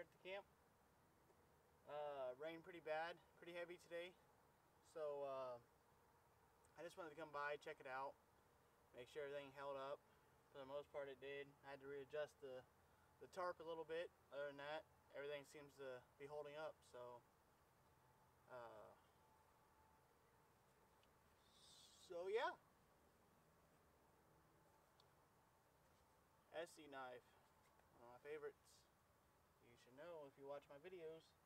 here at the camp. Uh, rained pretty bad, pretty heavy today. So, uh, I just wanted to come by, check it out, make sure everything held up. For the most part it did. I had to readjust the, the tarp a little bit. Other than that, everything seems to be holding up. So, uh, so yeah. ESEE knife, one of my favorites. Know if you watch my videos.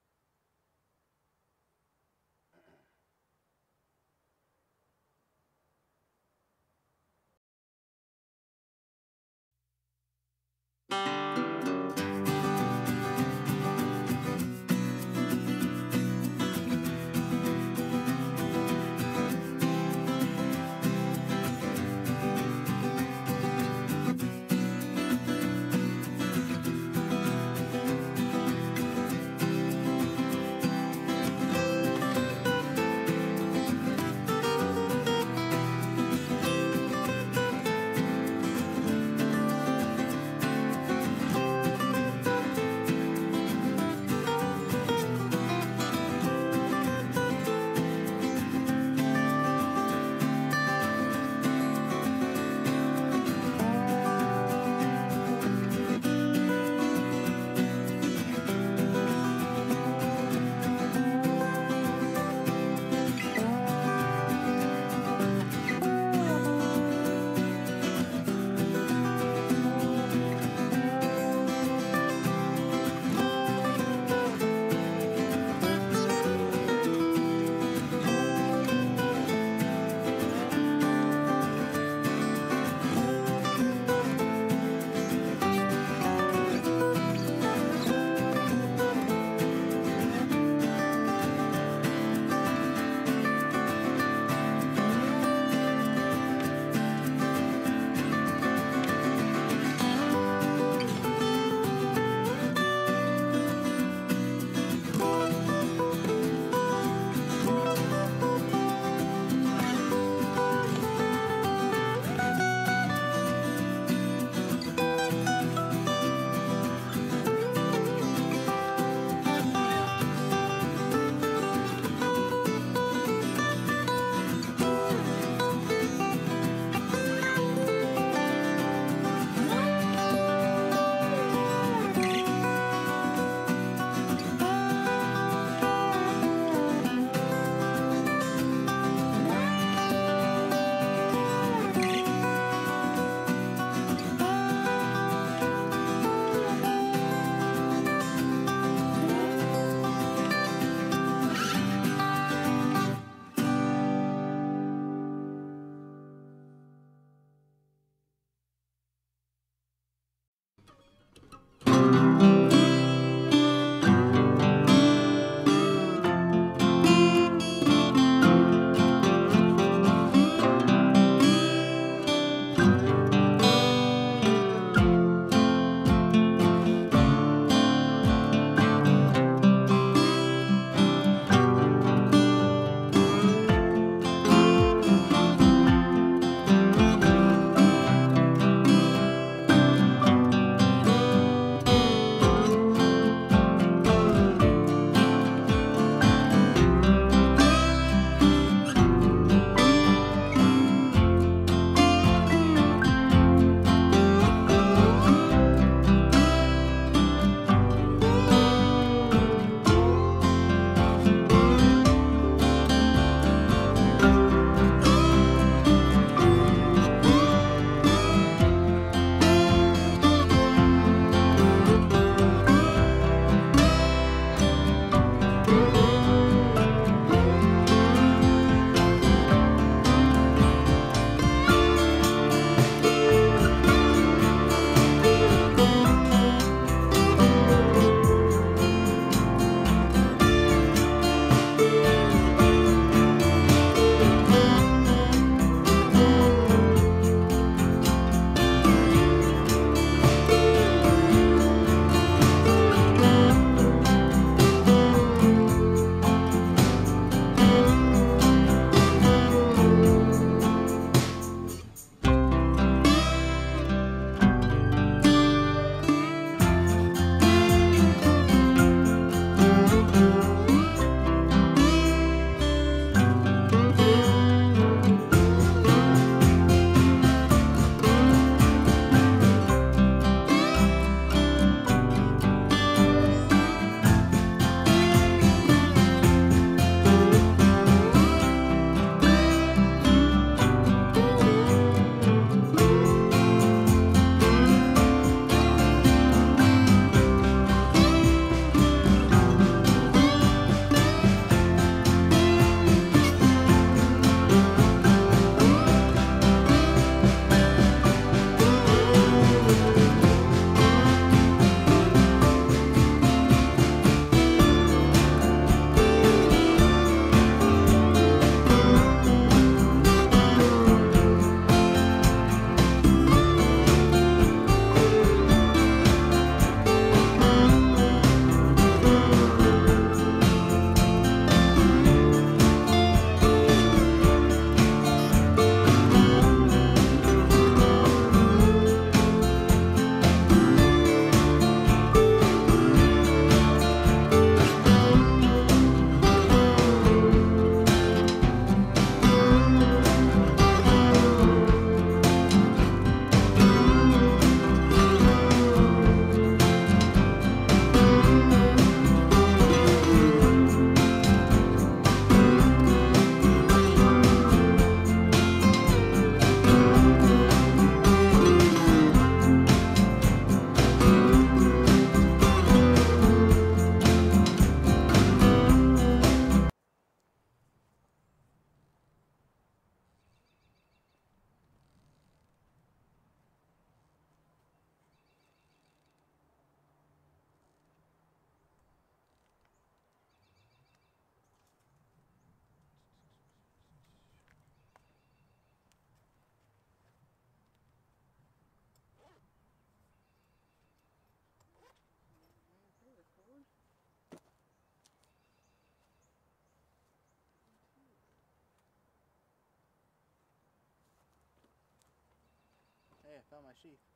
Found my sheath.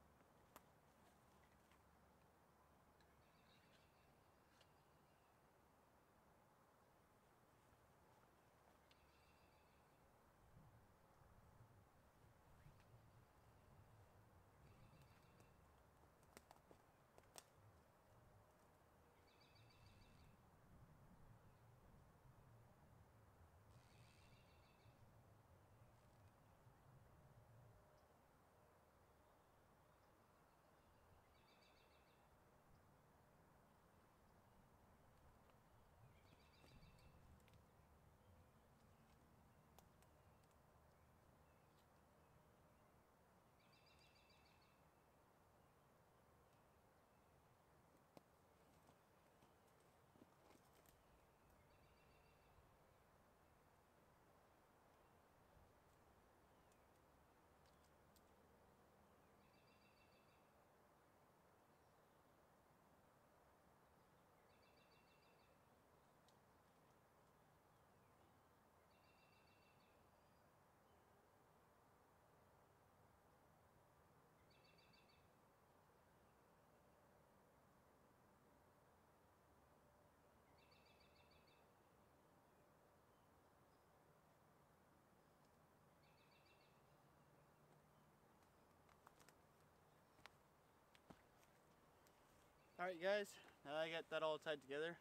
Alright guys, now that I got that all tied together,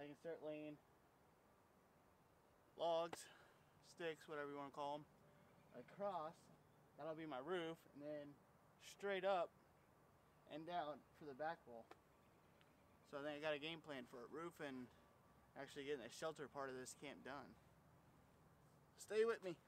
I can start laying logs, sticks, whatever you want to call them, across. That'll be my roof, and then straight up and down for the back wall. So I think I got a game plan for a roof and actually getting the shelter part of this camp done. Stay with me.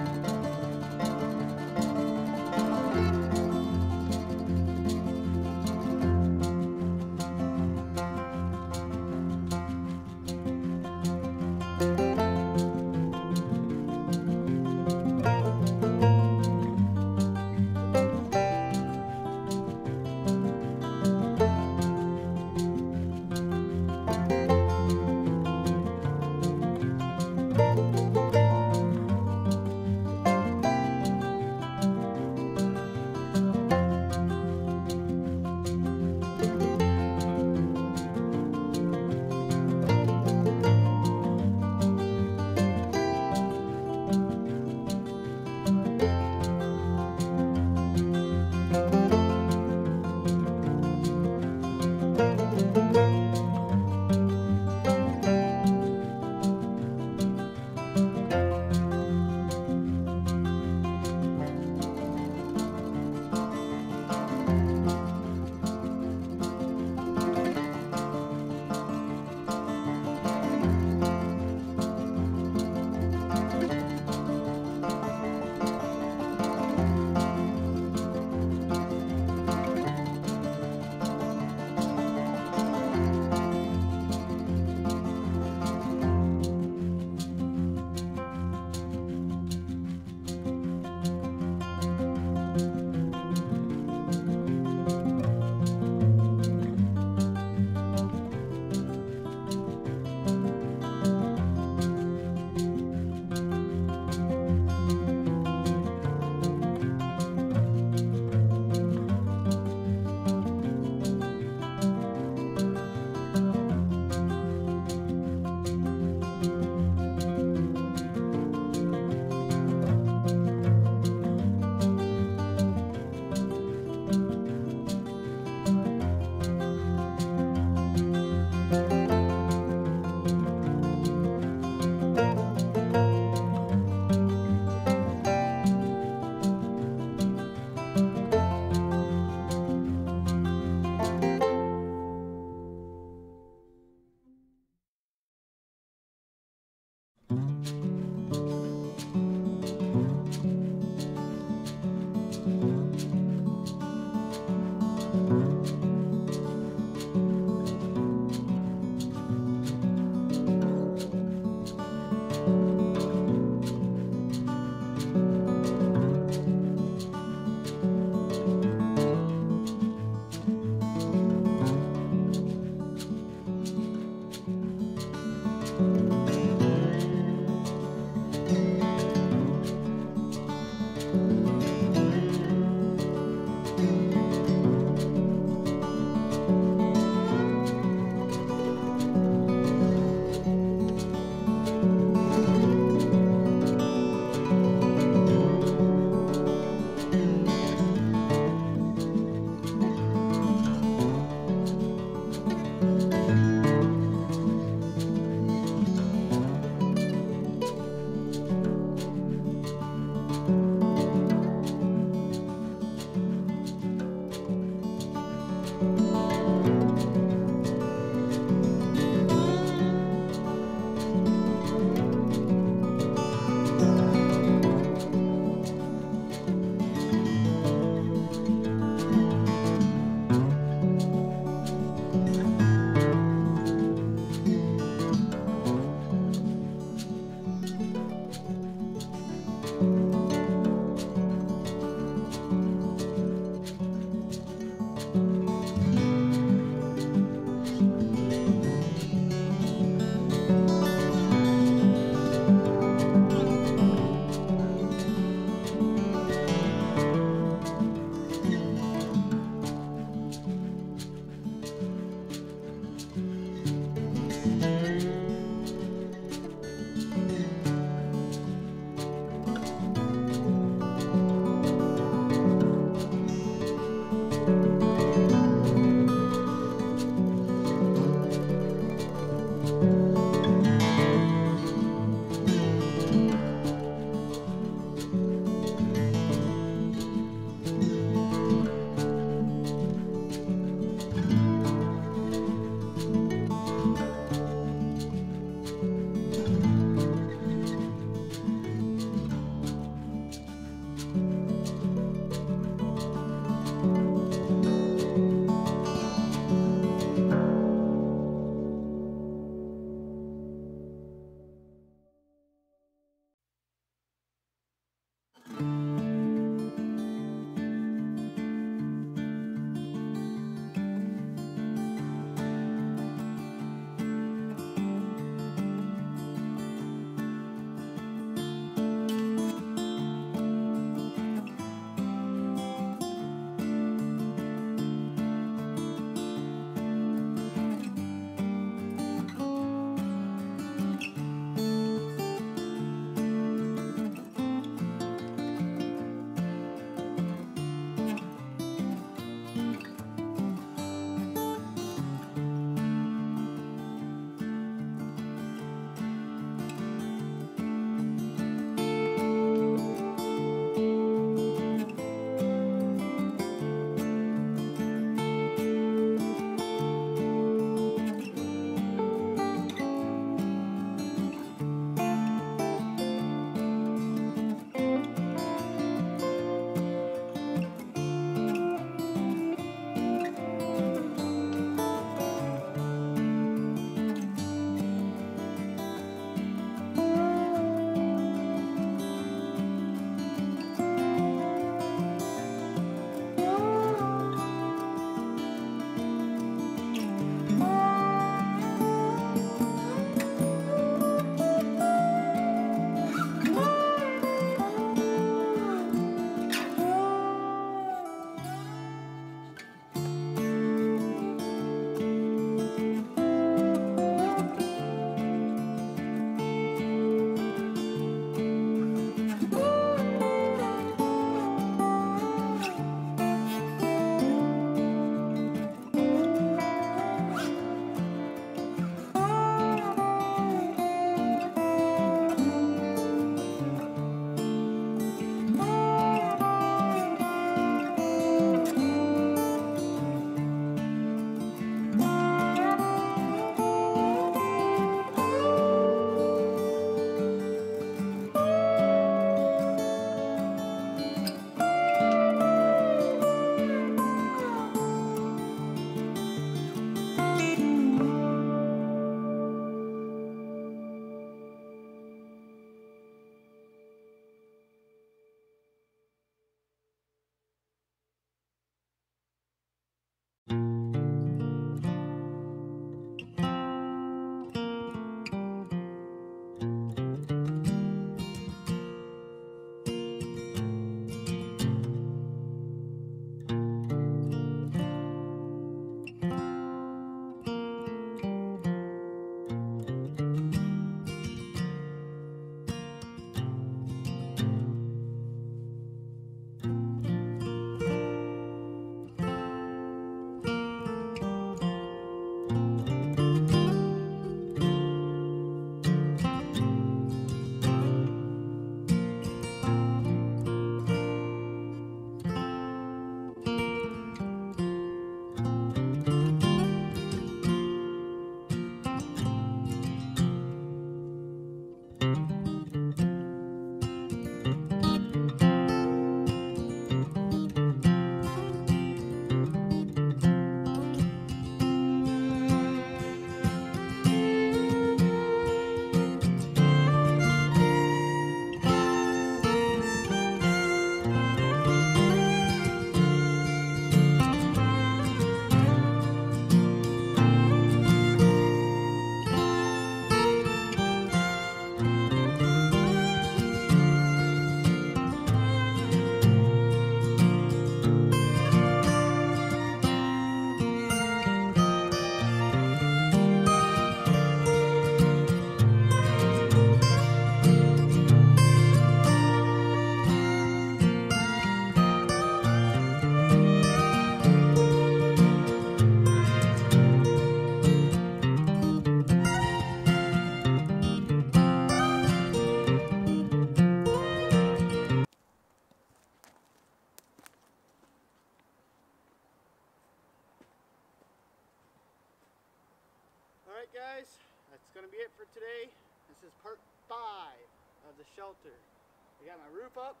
Roof up.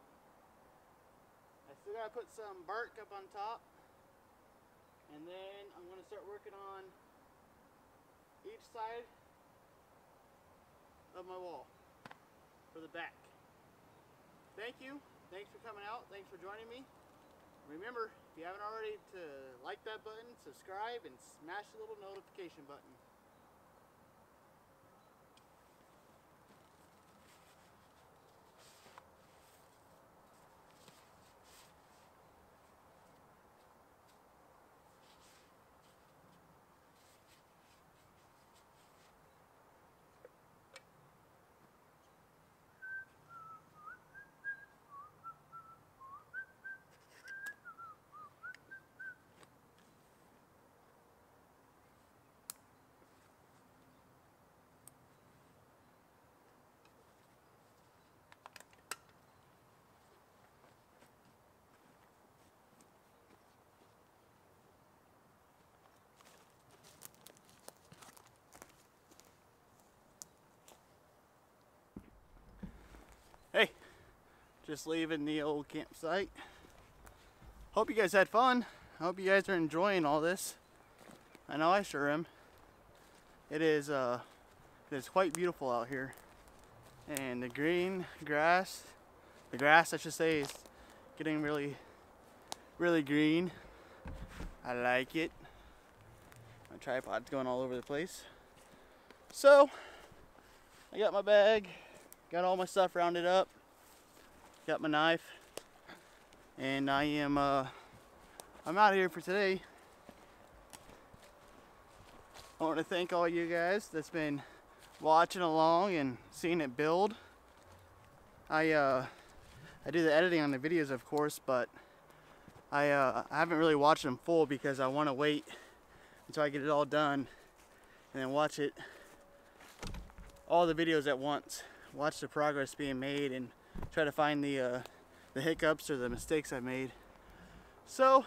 I still got to put some bark up on top. And then I'm to start working on each side of my wall for the back. Thank you. Thanks for coming out. Thanks for joining me. Remember, if you haven't already, to like that button, subscribe, and smash the little notification button. Just leaving the old campsite. Hope you guys had fun. I hope you guys are enjoying all this. I know I sure am. It is uh, it is quite beautiful out here. And the green grass, the grass I should say is getting really, really green. I like it. My tripod's going all over the place. So, I got my bag. Got all my stuff rounded up. Got my knife. And I am, uh, I'm out here for today. I want to thank all you guys that's been watching along and seeing it build. I, uh, I do the editing on the videos, of course, but I, uh, I haven't really watched them full because I want to wait until I get it all done and then watch it all the videos at once watch the progress being made and try to find the uh, the hiccups or the mistakes I made. So,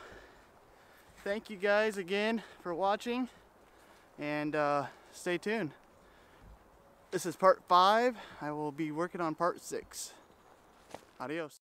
thank you guys again for watching and uh, stay tuned. This is part five. I will be working on part six. Adios.